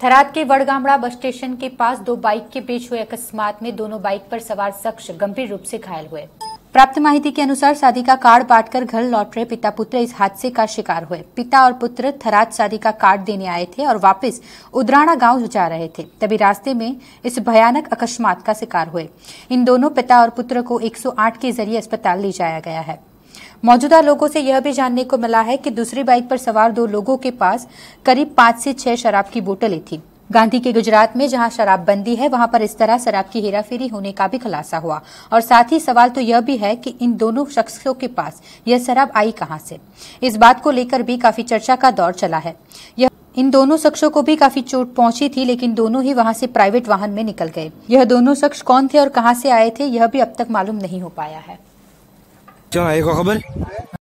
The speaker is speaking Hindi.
थराद के वड़गामड़ा बस स्टेशन के पास दो बाइक के बीच हुए अकस्मात में दोनों बाइक पर सवार शख्स गंभीर रूप से घायल हुए। प्राप्त माहिती के अनुसार शादी का कार्ड बांटकर घर लौट रहे पिता पुत्र इस हादसे का शिकार हुए। पिता और पुत्र थराद शादी का कार्ड देने आए थे और वापस उदराणा गाँव जा रहे थे। तभी रास्ते में इस भयानक अकस्मात का शिकार हुए। इन दोनों पिता और पुत्र को 108 के ज़रिए अस्पताल ले जाया गया है। मौजूदा लोगों से यह भी जानने को मिला है कि दूसरी बाइक पर सवार दो लोगों के पास करीब पाँच से छह शराब की बोतलें थी। गांधी के गुजरात में जहाँ शराबबंदी है, वहाँ पर इस तरह शराब की हेराफेरी होने का भी खुलासा हुआ। और साथ ही सवाल तो यह भी है कि इन दोनों शख्सों के पास यह शराब आई कहाँ से? इस बात को लेकर भी काफ़ी चर्चा का दौर चला है। यह इन दोनों शख्सों को भी काफ़ी चोट पहुँची थी, लेकिन दोनों ही वहाँ से प्राइवेट वाहन में निकल गए। यह दोनों शख्स कौन थे और कहाँ से आए थे, यह भी अब तक मालूम नहीं हो पाया है। क्यों एक खबर।